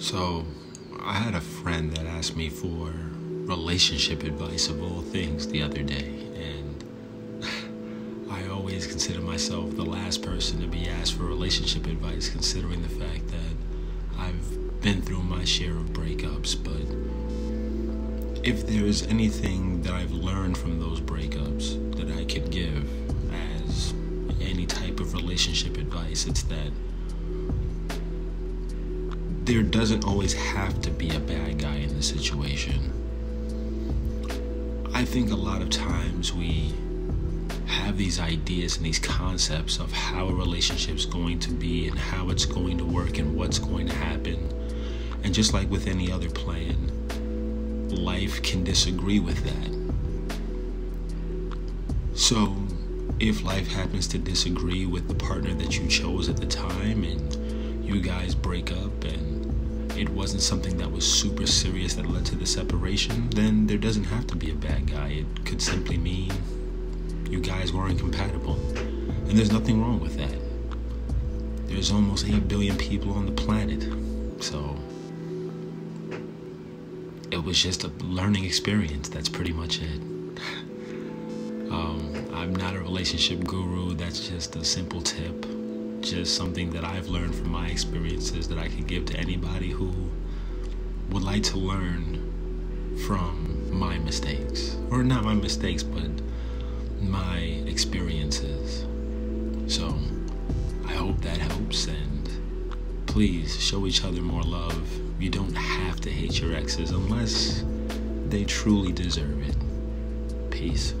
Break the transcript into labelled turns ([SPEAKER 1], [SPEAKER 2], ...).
[SPEAKER 1] So, I had a friend that asked me for relationship advice of all things the other day, and I always consider myself the last person to be asked for relationship advice, considering the fact that I've been through my share of breakups. But if there's anything that I've learned from those breakups that I could give as any type of relationship advice, it's that there doesn't always have to be a bad guy in the situation. I think a lot of times we have these ideas and these concepts of how a relationship's going to be and how it's going to work and what's going to happen. And just like with any other plan, life can disagree with that. So, if life happens to disagree with the partner that you chose at the time and you guys break up it wasn't something that was super serious that led to the separation, then there doesn't have to be a bad guy. It could simply mean you guys weren't compatible. And there's nothing wrong with that. There's almost 8 billion people on the planet. So it was just a learning experience. That's pretty much it. Um, I'm not a relationship guru. That's just a simple tip just something that I've learned from my experiences that I can give to anybody who would like to learn from my mistakes. Or not my mistakes, but my experiences. So I hope that helps and please show each other more love. You don't have to hate your exes unless they truly deserve it. Peace.